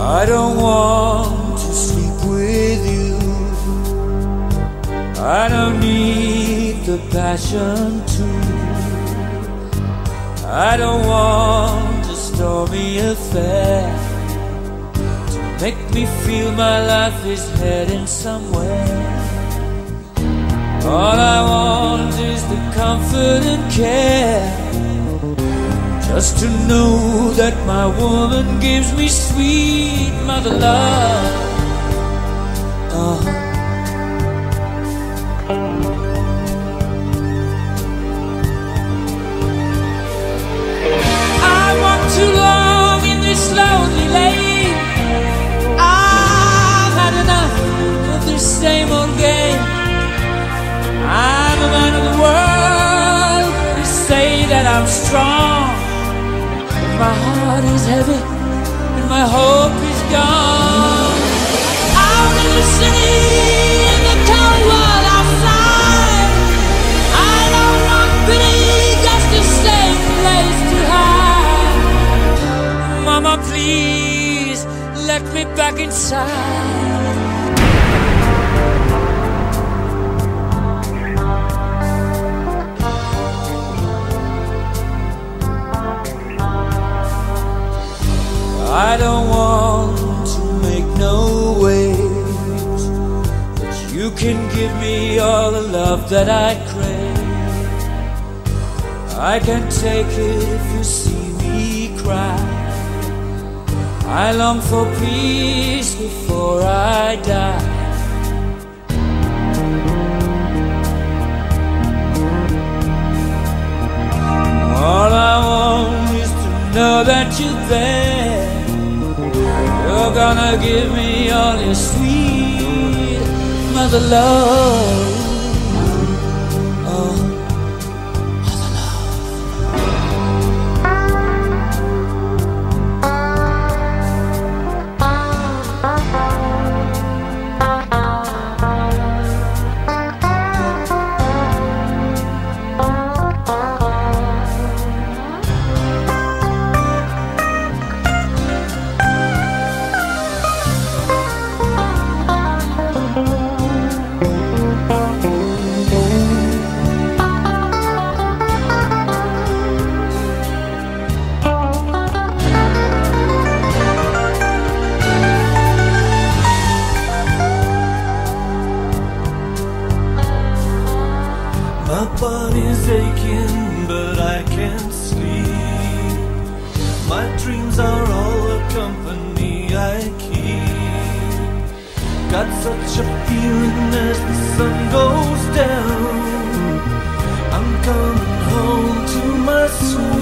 I don't want to sleep with you. I don't need the passion to. I don't want a stormy affair to make me feel my life is heading somewhere. All I want is the comfort and care. Just to know that my woman gives me sweet mother love. Oh. I walked too long in this lonely lane. I've had enough of this same old game. I'm a man of the world. They say that I'm strong. My heart is heavy and my hope is gone. Out in the city, in the cold world outside. I don't want pity, just a safe place to hide. Mama, please let me back inside. I don't want to make no waves, but you can give me all the love that I crave. I can take it if you see me cry. I long for peace before I die. All I want is to know that you're there. You're gonna give me all your sweet mother love. My body's aching, but I can't sleep. My dreams are all the company I keep. Got such a feeling as the sun goes down. I'm coming home to my sweet